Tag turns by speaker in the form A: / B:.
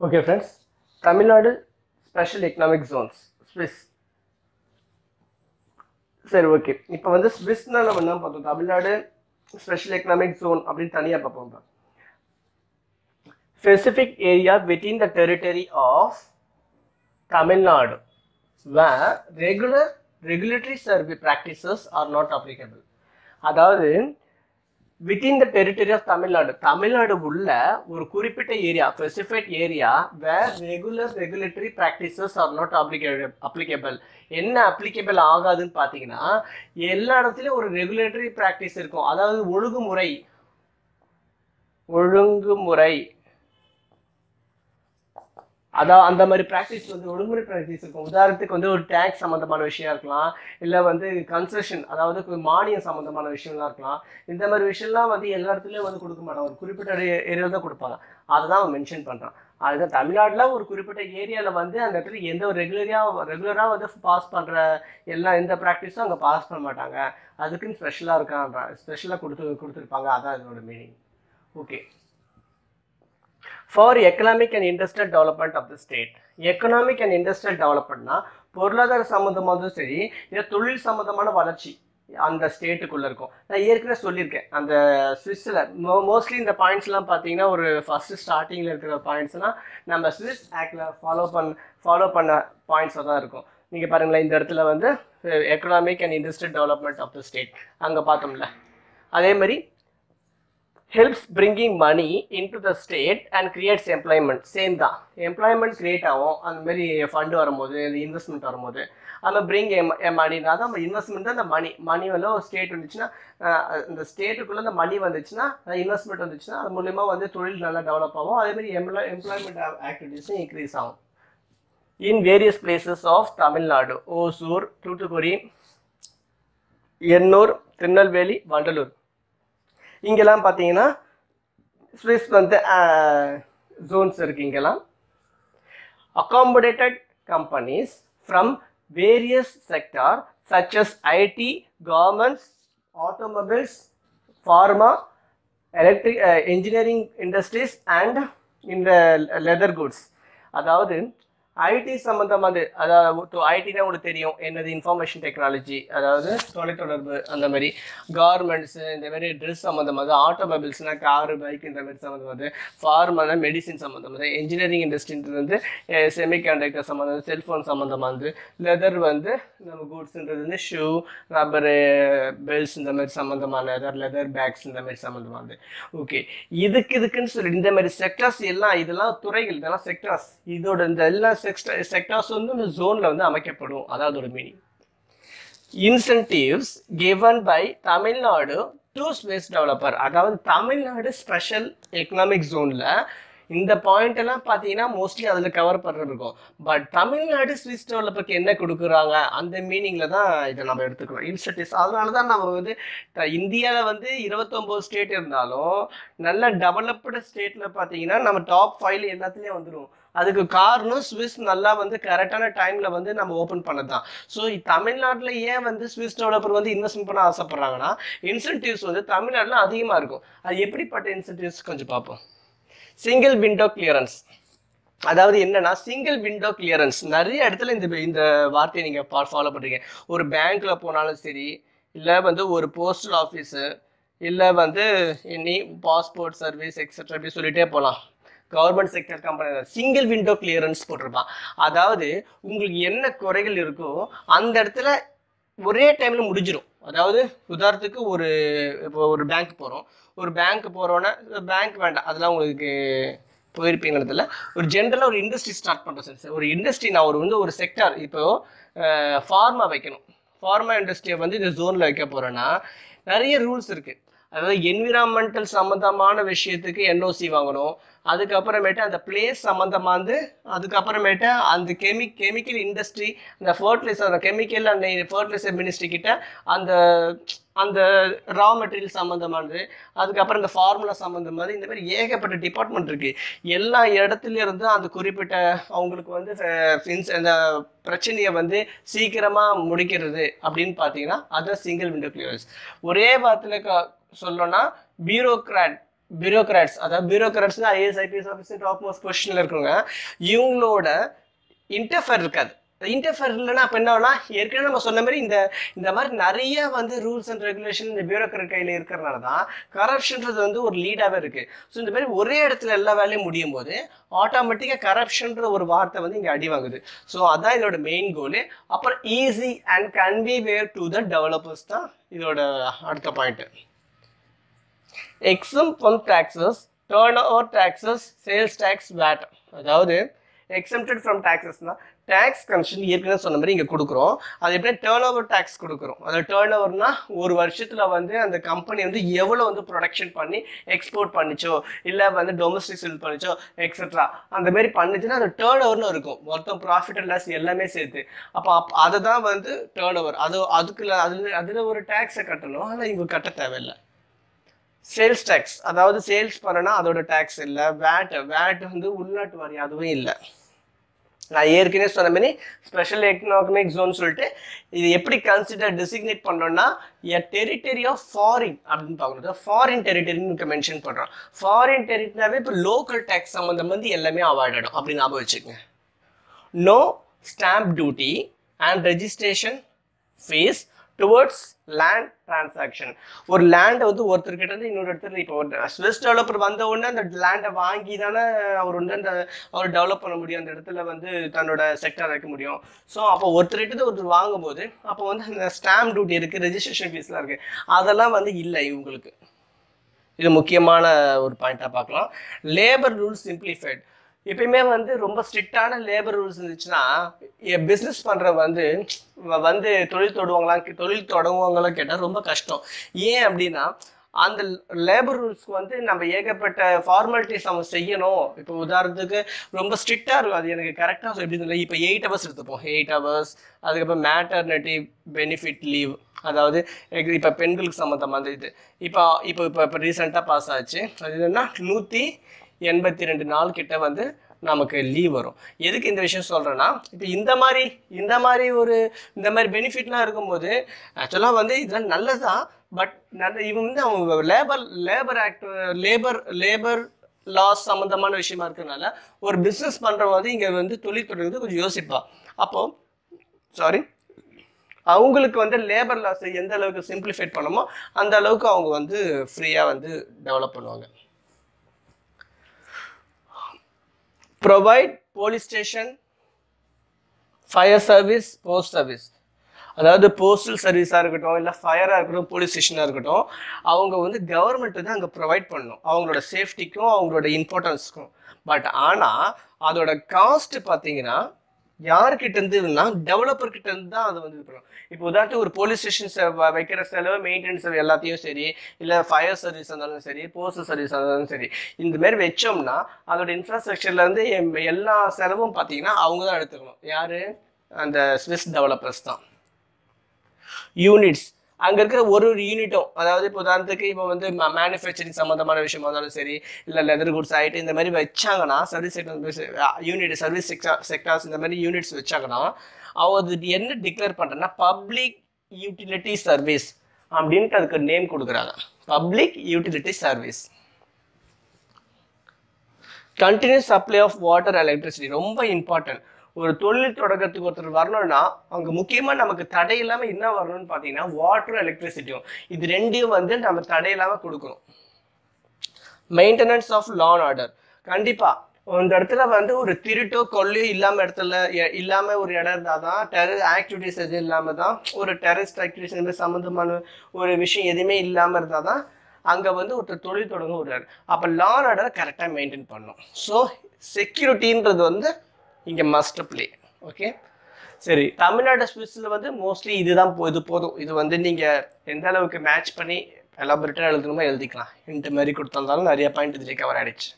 A: Okay friends Tamil Nadu special economic zones Swiss சரி okay இப்போ வந்து ஸ்விஸ்னா நம்ம என்ன பார்த்தோம்? தமிழ்நாடு ஸ்பெஷல் எக்கனாமிக் ஜோன் அப்படின்னு தனியாக பார்ப்போம் specific area within the territory of Tamil Nadu where regular regulatory survey practices are not applicable. அதாவது within the territory of Tamil Nadu Tamil Nadu உள்ள ஒரு குறிப்பிட்ட area specified area where regular regulatory practices are not applicable applicable என்ன applicable ஆகாதுன்னு பார்த்தீங்கன்னா எல்லா இடத்துலையும் ஒரு ரெகுலேட்டரி ப்ராக்டிஸ் இருக்கும். அதாவது ஒழுங்குமுறை. ஒழுங்குமுறை. அதான் அந்த மாதிரி ப்ராக்டிஸ் வந்து ஒழுங்குமுறை ப்ராக்டிஸ் இருக்கும். உதாரணத்துக்கு வந்து ஒரு டேக்ஸ் சம்மந்தமான விஷயம் இருக்கலாம் இல்லை வந்து கன்செஷன் அதாவது மானியம் சம்மந்தமான விஷயம்லாம் இருக்கலாம். இந்த மாதிரி விஷயம்லாம் வந்து எல்லா இடத்துலையும் வந்து கொடுக்க மாட்டாங்க. ஒரு குறிப்பிட்ட ஏரியாவில் தான் கொடுப்பாங்க. அதை தான் அவன் மென்ஷன் பண்ணுறான் அதுதான் தமிழ்நாட்டில் ஒரு குறிப்பிட்ட ஏரியாவில் வந்து அந்த இடத்துல எந்த ஒரு ரெகுலராக ரெகுலராக வந்து பாஸ் பண்ணுற எல்லா எந்த ப்ராக்டிஸும் அங்கே பாஸ் பண்ண மாட்டாங்க. அதுக்குன்னு ஸ்பெஷலாக இருக்கான்ற ஸ்பெஷலாக கொடுத்து கொடுத்துருப்பாங்க. அதான் இதோட meaning okay for economic and industrial development of the state economic and industrial டெவலப்மெண்ட்னா பொருளாதார சம்மந்தமானதும் சரி இல்லை தொழில் சம்மந்தமான வளர்ச்சி அந்த ஸ்டேட்டுக்குள்ளே இருக்கும். நான் ஏற்கனவே சொல்லியிருக்கேன். அந்த சுவிஸில் மோ மோஸ்ட்லி இந்த பாயிண்ட்ஸ்லாம் பார்த்தீங்கன்னா ஒரு ஃபஸ்ட்டு ஸ்டார்டிங்கில் இருக்கிற பாயிண்ட்ஸ்னால் நம்ம சுவிஸ் ஆக்டில் ஃபாலோ பண்ண ஃபாலோ பண்ண பாயிண்ட்ஸாக தான் இருக்கும். நீங்கள் பாருங்களேன் இந்த இடத்துல வந்து economic and industrial development of the state அங்கே பார்த்தோம்ல. அதே மாதிரி helps bringing money into the state and creates employment same தான். எம்ப்ளாய்மெண்ட் கிரியேட் ஆகும். அந்த மாதிரி ஃபண்டு வரும்போது இந்த இன்வெஸ்ட்மெண்ட் வரும்போது. அந்த பிரிங் மணி தான் நம்ம இன்வெஸ்ட்மெண்ட் அந்த மணி மணி வந்து ஒரு ஸ்டேட் வந்துச்சுன்னா இந்த ஸ்டேட்டுக்குள்ளே அந்த மணி வந்துச்சுன்னா இன்வெஸ்ட்மெண்ட் வந்துச்சுன்னா அது மூலிமா வந்து தொழில் நல்லா டெவலப் ஆகும். அதேமாதிரி எம்ப்ளா எம்ப்ளாய் எம்ப்ளாய்மெண்ட் ஆக்டிவிட்டீஸும் இன்க்ரீஸ் ஆகும். In various places of Tamil Nadu Hosur Thoothukudi Ennore Tirunelveli Vandalur இங்கெல்லாம் பார்த்தீங்கன்னா ஸ்விஸ் வந்து ஜோன்ஸ் இருக்கு இங்கெல்லாம் accommodated companies from various sector such as IT, governments, automobiles, pharma, electric, uh, engineering industries and in the leather goods. அதாவது IT சம்மந்தமானது அதாவது ஐடினா உங்களுக்கு தெரியும். என்னது? இன்ஃபர்மேஷன் டெக்னாலஜி அதாவது தொலைத்தொடர்பு அந்த மாதிரி. கார்மெண்ட்ஸ் இந்த மாதிரி ட்ரெஸ் சம்மந்தமானது ஆட்டோமொபைல்ஸ்னா காரு பைக் இந்த மாதிரி சம்மந்தமானது ஃபார்மான மெடிசின் சம்மந்தமானது இன்ஜினியரிங் இண்டஸ்ட்ரின்றது வந்து செமிகண்டக்டர் சம்மந்தம் செல்ஃபோன் சம்மந்தமானது லெதர் வந்து நம்ம கூட்ஸ்ன்றது வந்து ஷூ ரப்பரு பெல்ஸ் இந்த மாதிரி சம்மந்தமான லெதர் லெதர் பேக்ஸ் இந்த மாதிரி சம்மந்தமானது ஓகே இதுக்கு இதுக்குன்னு சொல்லி இந்த மாதிரி செக்டர்ஸ் எல்லாம் இதெல்லாம் துறைகள் இதெல்லாம் செக்டர்ஸ் இதோட இந்த எல்லா செக்டார்ஸ் வந்து இந்த ஜோனில் வந்து அமைக்கப்படும். அதாவது ஒரு meaning incentives given by Tamil Nadu to space developer அதாவது தமிழ்நாடு ஸ்பெஷல் எக்கனாமிக் ஜோனில் இந்த பாயிண்ட் எல்லாம் பார்த்தீங்கன்னா மோஸ்ட்லி அதில் கவர் பண்ணுறது இருக்கும். பட் தமிழ்நாடு ஸ்விஸ் டெவலப்பருக்கு என்ன கொடுக்குறாங்க? அந்த மீனிங்கில் தான் இதை நம்ம எடுத்துக்கிறோம். இன்சென்டிவ்ஸ் அதனால தான் நம்ம வந்து இந்தியாவில் வந்து இருபத்தொம்போது ஸ்டேட் இருந்தாலும் நல்ல டெவலப்டு ஸ்டேட்டில் பார்த்தீங்கன்னா நம்ம டாப் ஃபைவ்ல எல்லாத்துலேயும் வந்துடும் அதுக்கு காரணம் ஸ்விஸ் நல்லா வந்து கரெக்டான டைமில் வந்து நம்ம ஓப்பன் பண்ணது தான் ஸோ தமிழ்நாட்டில் ஏன் வந்து ஸ்விஸ் டெவலப்பர் வந்து இன்வெஸ்ட்மெண்ட் பண்ண ஆசைப்படுறாங்கன்னா இன்சென்டிவ்ஸ் வந்து தமிழ்நாட்டில் அதிகமாக இருக்கும். அது எப்படிப்பட்ட இன்சென்டிவ்ஸ் கொஞ்சம் பார்ப்போம். சிங்கிள் விண்டோ கிளியரன்ஸ் அதாவது என்னன்னா சிங்கிள் விண்டோ கிளியரன்ஸ் நிறைய இடத்துல இந்த இந்த வார்த்தையை நீங்கள் ஃபாலோ பண்ணுறீங்க ஒரு பேங்க்கில் போனாலும் சரி இல்லை வந்து ஒரு போஸ்டல் ஆஃபீஸு இல்லை வந்து எனி பாஸ்போர்ட் சர்வீஸ் எக்ஸட்ரா அப்படி சொல்லிகிட்டே போகலாம் government sector company single window clearance போட்டிருப்பான். அதாவது உங்களுக்கு என்ன குறைகள் இருக்கோ அந்த இடத்துல ஒரே டைமில் முடிஞ்சிடும் அதாவது உதாரணத்துக்கு ஒரு இப்போ ஒரு பேங்க் போகிறோம் ஒரு பேங்க் போகிறோன்னா பேங்க் வேண்டாம். அதெல்லாம் உங்களுக்கு போயிருப்பீங்கிறதுல ஒரு ஜென்ரலாக ஒரு இண்டஸ்ட்ரி ஸ்டார்ட் பண்ணுறோம் சார் ஒரு இண்டஸ்ட்ரி நான் ஒரு வந்து ஒரு செக்டார் இப்போ ஃபார்மா வைக்கணும். ஃபார்மா இண்டஸ்ட்ரியை வந்து இந்த ஜோனில் வைக்க போகிறேன்னா நிறைய ரூல்ஸ் இருக்குது அதாவது என்விரான்மெண்டல் சம்மந்தமான விஷயத்துக்கு என்ஓசி வாங்கணும். அதுக்கப்புறமேட்டு அந்த பிளேஸ் சம்மந்தமானது அதுக்கப்புறமேட்டு அந்த கெமி கெமிக்கல் இண்டஸ்ட்ரி அந்த ஃபர்டிலைசர் அந்த கெமிக்கல் அந்த ஃபர்டிலைசர் மினிஸ்ட்ரி கிட்ட அந்த அந்த ரா மெட்டீரியல் சம்மந்தமானது அதுக்கப்புறம் இந்த ஃபார்முலா சம்மந்தமானது இந்த மாதிரி ஏகப்பட்ட டிபார்ட்மெண்ட் இருக்குது எல்லா இடத்துல இருந்து அந்த குறிப்பிட்ட அவங்களுக்கு வந்து ஃபின்ஸ் அந்த பிரச்சனையை வந்து சீக்கிரமாக முடிக்கிறது அப்படின்னு பார்த்தீங்கன்னா அதான் சிங்கிள் விண்டோ கிளியர்ஸ் ஒரே வாரத்தில் க- சொல்லணும்னா பியூரோக்ராட் பியூரோக்ராட்ஸ் அதாவது bureaucrats IAS IPS officer top most பொசிஷனில் இருக்கிறவங்க இவங்களோட இன்டர்ஃபர் இருக்காது. இன்டர்ஃபர் இல்லைன்னா அப்போ என்ன ஆகும்னா ஏற்கனவே நம்ம சொன்ன மாதிரி இந்த இந்த மாதிரி நிறைய வந்து ரூல்ஸ் அண்ட் ரெகுலேஷன் இந்த பியூரோக்ராட் கையில் இருக்கிறனால தான் கரப்ஷன்றது வந்து ஒரு லீடாகவே இருக்குது ஸோ இந்த மாதிரி ஒரே இடத்துல எல்லா வேலையும் முடியும் போது ஆட்டோமேட்டிக்காக கரப்ஷன்ற ஒரு வார்த்தை வந்து இங்கே அடி வாங்குது. ஸோ அதான் இதோட மெயின் கோலு அப்புறம் easy and convivial where to the developers தான் இதோட அடுத்த point exempt from taxes turn over taxes sales tax VAT. அதாவது எக்ஸம்டட் ஃப்ரம் டேக்ஸஸ்னா டேக்ஸ் கமிஷன் ஏற்கனவே சொன்ன மாதிரி இங்கே கொடுக்குறோம். அது எப்படி? டேர்ன் ஓவர் டேக்ஸ் கொடுக்குறோம். அது டேர்ன் ஓவர்னா ஒரு வருஷத்தில் வந்து அந்த கம்பெனி வந்து எவ்வளோ வந்து ப்ரொடக்ஷன் பண்ணி எக்ஸ்போர்ட் பண்ணிச்சோ இல்லை வந்து டொமஸ்டிக் செல் பண்ணிச்சோ எக்ஸெட்ரா அந்த மாதிரி பண்ணுச்சுன்னா அது டேர்ன் ஓவர்னு இருக்கும். மொத்தம் ப்ராஃபிட் அண்ட் லாஸ் எல்லாமே சேர்த்து. அப்போ அப் அதை தான் வந்து டேர்ன் ஓவர் அது அதுக்குள்ள அதில் அதில் ஒரு டேக்ஸை கட்டணும். ஆனால் இவங்க கட்ட தேவையில்லை. சேல்ஸ் டேக்ஸ் அதாவது சேல்ஸ் பண்ணனா அதோட டேக்ஸ் இல்லை. வேட் வேட் வந்து உள்நாட்டு வரி அதுவும் இல்லை. நான் ஏற்கனவே சொன்ன மாதிரி ஸ்பெஷல் எக்கனாமிக் ஜோன் சொல்லிட்டு இது எப்படி கன்சிடர் டெசிக்னேட் பண்ணோம்னா எ டெரிட்டரி ஆஃப் ஃபாரின் அப்படின்னு பார்க்கணும். ஃபாரின் டெரிட்டரின்னு மென்ஷன் பண்ணுறோம் ஃபாரின் டெரிட்டரினாவே இப்போ லோக்கல் டேக்ஸ் சம்மந்தம் வந்து எல்லாமே அவாய்ட் ஆகிடும் அப்படின்னு ஞாபகம் வச்சுக்கோங்க. No stamp duty and registration fees towards land transaction ஒரு லேண்டை வந்து ஒருத்தர்கிட்ட இருந்து இன்னொரு இடத்துல இப்போ ஒரு ஸ்விஸ் டெவலப்பர் வந்த உடனே அந்த லேண்டை வாங்கி தானே அவர் வந்து அந்த அவர் டெவலப் பண்ண முடியும். அந்த இடத்துல வந்து தன்னோட செக்டர் வைக்க முடியும். ஸோ அப்போ ஒருத்தர்கிட்ட ஒருத்தர் வாங்கும்போது அப்போ வந்து அந்த ஸ்டாம்ப் டியூட்டி இருக்குது ரெஜிஸ்ட்ரேஷன் ஃபீஸ்லாம் இருக்குது அதெல்லாம் வந்து இல்லை இவங்களுக்கு. இது முக்கியமான ஒரு பாயிண்ட்டாக பார்க்கலாம். லேபர் ரூல்ஸ் சிம்பிளிஃபைட் எப்பயுமே வந்து ரொம்ப ஸ்ட்ரிக்டான லேபர் ரூல்ஸ் இருந்துச்சுன்னா பிஸ்னஸ் பண்ணுற வந்து வ- வந்து தொழில் தொடுவாங்களா தொழில் தொடங்குவாங்களாம் கேட்டால் ரொம்ப கஷ்டம். ஏன் அப்படின்னா அந்த லேபர் ரூல்ஸ்க்கு வந்து நம்ம ஏகப்பட்ட ஃபார்மாலிட்டிஸ் நம்ம செய்யணும். இப்போ உதாரணத்துக்கு ரொம்ப ஸ்ட்ரிக்டாக இருக்கும். அது எனக்கு கரெக்டாக எப்படி இல்லை இப்போ எயிட் ஹவர்ஸ் எடுத்துப்போம். எயிட் ஹவர்ஸ் அதுக்கப்புறம் மேட்டர்னிட்டி பெனிஃபிட் லீவ் அதாவது இப்போ பெண்களுக்கு சம்மந்தமாக இது. இப்போ இப்போ இப்போ இப்போ ரீசெண்டாக பாஸ் ஆச்சு. அது என்னென்னா நூற்றி எண்பத்தி ரெண்டு நாள் கிட்ட வந்து நமக்கு லீவ் வரும். எதுக்கு இந்த விஷயம் சொல்கிறேன்னா இப்போ இந்த மாதிரி இந்த மாதிரி ஒரு இந்த மாதிரி பெனிஃபிட்லாம் இருக்கும்போது ஆக்சுவலாக வந்து இதெல்லாம் நல்லதுதான் பட் நல்ல இவன் வந்து அவங்க labour labour act labour labour laws சம்மந்தமான விஷயமா இருக்கிறதுனால ஒரு பிஸ்னஸ் பண்ணுறவங்க வந்து இங்கே வந்து தொழில் தொடங்குறது கொஞ்சம் யோசிப்பா. அப்போது சாரி அவங்களுக்கு வந்து லேபர் லாஸை எந்த அளவுக்கு சிம்பிளிஃபைட் பண்ணணுமோ அந்த அளவுக்கு அவங்க வந்து ஃப்ரீயாக வந்து டெவலப் பண்ணுவாங்க. Provide police station fire service post service அதாவது போஸ்டல் சர்வீஸாக இருக்கட்டும் இல்லை ஃபயராக இருக்கட்டும் போலீஸ் ஸ்டேஷனாக இருக்கட்டும் அவங்க வந்து கவர்மெண்ட் தான் அங்கே ப்ரொவைட் பண்ணணும் அவங்களோட சேஃப்டிக்கும் அவங்களோட இம்பார்ட்டன்ஸ்க்கும் பட் ஆனால் அதோட காஸ்ட் பார்த்தீங்கன்னா யார்கிட்ட இருந்துன்னா டெவலப்பர் கிட்ட இருந்து தான் அது வந்து இருக்கணும் இப்போ உதாரணத்துக்கு ஒரு போலீஸ் ஸ்டேஷன் வைக்கிற செலவு மெயின்டெனன்ஸ் எல்லாத்தையும் சரி இல்லை ஃபயர் சர்வீஸ் இருந்தாலும் சரி போஸ்டல் சர்வீஸ் இருந்தாலும் சரி இந்த மாதிரி வச்சோம்னா அதோட இன்ஃப்ராஸ்ட்ரக்சர்ல இருந்து எம்- எல்லா செலவும் பார்த்தீங்கன்னா அவங்க தான் எடுத்துக்கணும். யாரு? அந்த ஸ்விஸ் டெவலப்பர்ஸ் தான். யூனிட்ஸ் அங்கே இருக்கிற ஒரு ஒரு யூனிட்டும் அதாவது இப்போ உதாரணத்துக்கு இப்போ வந்து மேனுஃபேக்சரிங் சம்மந்தமான விஷயமா இருந்தாலும் சரி இல்லை லெதர் குட்ஸ் ஆகிட்டு இந்த மாதிரி வச்சாங்கன்னா service sector unit service sector sectors இந்த மாதிரி யூனிட்ஸ் வச்சாங்கன்னா அவங்க அது என்ன டிக்ளேர் பண்ணுறேன்னா பப்ளிக் யூட்டிலிட்டி சர்வீஸ் அப்படின்ட்டு அதுக்கு நேம் கொடுக்குறாங்க. Public utility service continuous supply of water electricity ரொம்ப இம்பார்ட்டன்ட் ஒரு தொழில் தொடக்கத்துக்கு ஒருத்தர் வரணும்னா அங்கே முக்கியமாக நமக்கு தடை இல்லாமல் என்ன வரணும்னு பார்த்தீங்கன்னா வாட்டரும் எலக்ட்ரிசிட்டியும் இது ரெண்டையும் வந்து நம்ம தடை இல்லாமல் கொடுக்கணும். மெயின்டெனன்ஸ் ஆஃப் லான் ஆர்டர் கண்டிப்பாக இந்த இடத்துல வந்து ஒரு திருட்டோ கொள்ளையோ இல்லாமல் இடத்துல இல்லாமல் ஒரு இடம் இருந்தால் தான் டெரர் ஆக்டிவிட்டிஸ் எதுவும் இல்லாமல் தான் ஒரு டெரரிஸ்ட் ஆக்டிவிட்டிஸ் இந்த சம்மந்தமான ஒரு விஷயம் எதுவுமே இல்லாமல் இருந்தால் தான் அங்கே வந்து ஒருத்தர் தொழில் தொடங்க விடுறாரு. அப்போ லான் ஆர்டரை கரெக்டாக மெயின்டைன் பண்ணணும். ஸோ செக்யூரிட்டின்றது வந்து இங்கே மஸ்ட் ப்ளே ஓகே சரி. தமிழ்நாடு ஸ்விஸ்ஸில் வந்து மோஸ்ட்லி இதுதான் இது போதும். இது வந்து நீங்கள் எந்த அளவுக்கு மேட்ச் பண்ணி எலாபரேட்டாக எழுதணுமோ எழுதிக்கலாம். இந்த மாதிரி கொடுத்தாலும் நிறைய பாயிண்ட் இதுலேயே கவர் ஆயிடுச்சு.